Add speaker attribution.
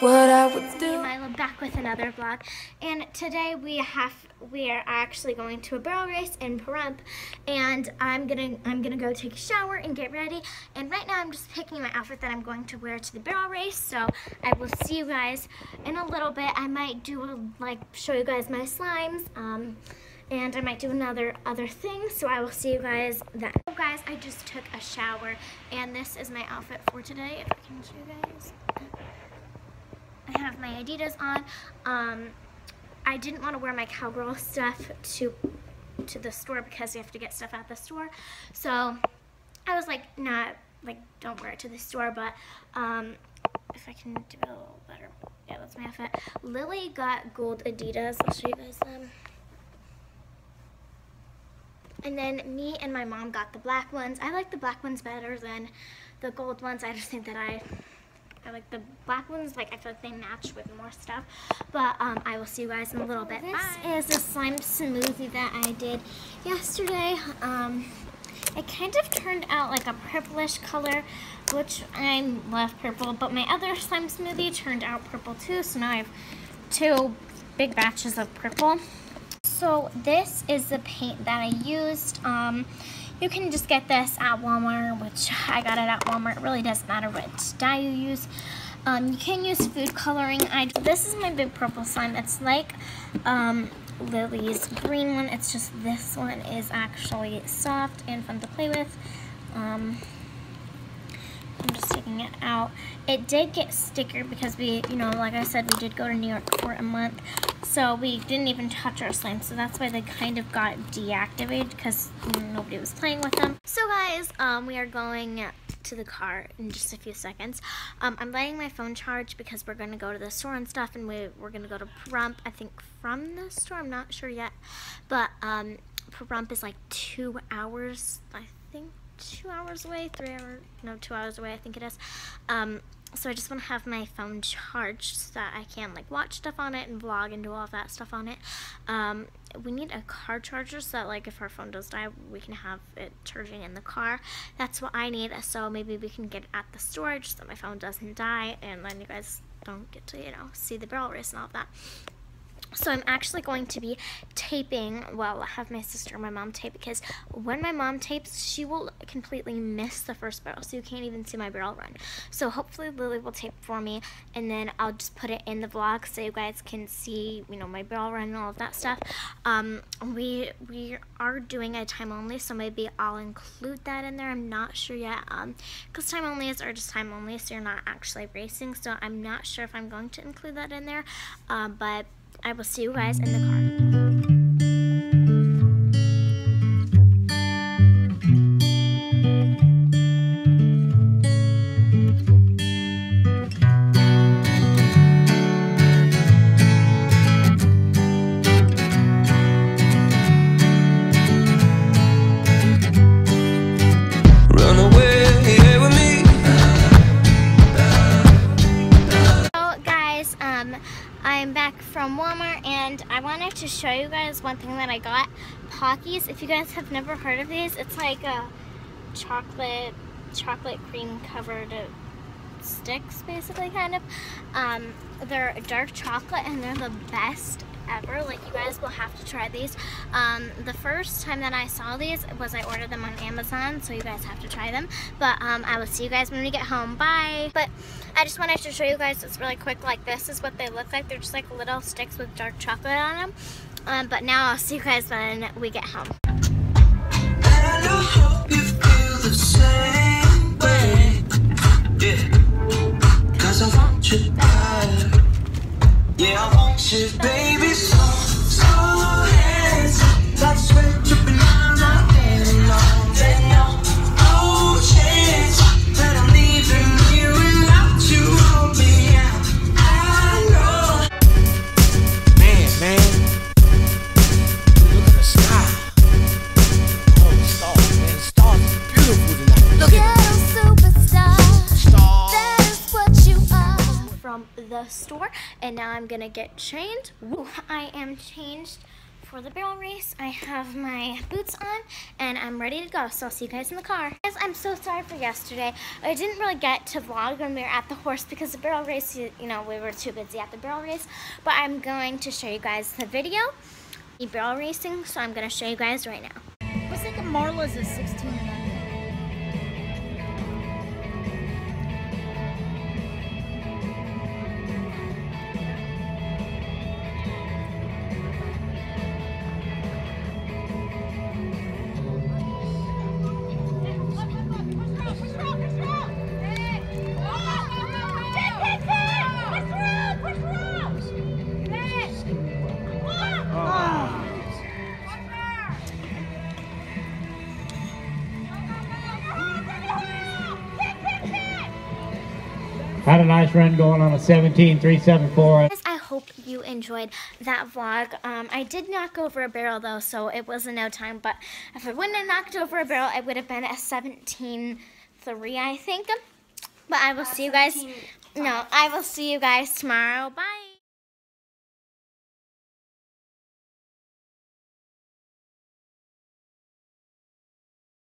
Speaker 1: what I would do.
Speaker 2: Myla back with another vlog, and today we have we are actually going to a barrel race in Pahrump, and I'm gonna I'm gonna go take a shower and get ready. And right now I'm just picking my outfit that I'm going to wear to the barrel race. So I will see you guys in a little bit. I might do a, like show you guys my slimes. Um, and I might do another other thing so I will see you guys then. So guys I just took a shower and this is my outfit for today if I can show you guys. I have my Adidas on. Um, I didn't want to wear my cowgirl stuff to to the store because you have to get stuff at the store. So I was like, not like don't wear it to the store, but um, if I can do it a little better. Yeah, that's my outfit. Lily got gold Adidas. I'll show you guys them. And then me and my mom got the black ones. I like the black ones better than the gold ones. I just think that I, I like the black ones, like I feel like they match with more stuff. But um, I will see you guys in a little bit. This Bye. is a slime smoothie that I did yesterday. Um, it kind of turned out like a purplish color, which I love purple, but my other slime smoothie turned out purple too, so now I have two big batches of purple. So this is the paint that I used. Um, you can just get this at Walmart, which I got it at Walmart. It really doesn't matter what dye you use. Um, you can use food coloring. I This is my big purple slime. It's like um, Lily's green one. It's just this one is actually soft and fun to play with. Um, I'm just taking it out. It did get sticker because we, you know, like I said, we did go to New York for a month. So we didn't even touch our slime. So that's why they kind of got deactivated because nobody was playing with them. So guys, um, we are going to the car in just a few seconds. Um, I'm letting my phone charge because we're going to go to the store and stuff. And we, we're going to go to Pahrump, I think from the store. I'm not sure yet. But um, Pahrump is like two hours, I think two hours away, three hours, no, two hours away, I think it is. Um, so I just want to have my phone charged so that I can like watch stuff on it and vlog and do all that stuff on it. Um, we need a car charger so that like if our phone does die, we can have it charging in the car. That's what I need. So maybe we can get it at the storage so my phone doesn't die and then you guys don't get to, you know, see the barrel race and all that. So I'm actually going to be taping, well, I have my sister and my mom tape because when my mom tapes, she will completely miss the first barrel, so you can't even see my barrel run. So hopefully Lily will tape for me, and then I'll just put it in the vlog so you guys can see, you know, my barrel run and all of that stuff. Um, we, we are doing a time only, so maybe I'll include that in there. I'm not sure yet, because um, time only is are just time only, so you're not actually racing, so I'm not sure if I'm going to include that in there, uh, but I will see you guys in the car. And I wanted to show you guys one thing that I got. Pockies, if you guys have never heard of these, it's like a chocolate, chocolate cream covered sticks basically kind of. Um, they're dark chocolate and they're the best ever. Like you guys will have to try these. Um, the first time that I saw these was I ordered them on Amazon, so you guys have to try them. But um, I will see you guys when we get home. Bye. But I just wanted to show you guys this really quick. Like this is what they look like. They're just like little sticks with dark chocolate on them. Um, but now I'll see you guys when we get home. And now I'm gonna get changed. I am changed for the barrel race. I have my boots on and I'm ready to go. So I'll see you guys in the car. Guys, I'm so sorry for yesterday. I didn't really get to vlog when we were at the horse because the barrel race, you know, we were too busy at the barrel race. But I'm going to show you guys the video, the barrel racing. So I'm going to show you guys right now.
Speaker 1: Thinking Marla's is 16
Speaker 3: Had a nice run going on a 17.374.
Speaker 2: Guys, I hope you enjoyed that vlog. Um, I did knock over a barrel though, so it was in no time. But if I wouldn't have knocked over a barrel, it would have been a 17.3, I think. But I will see you guys. No, I will see you guys tomorrow. Bye.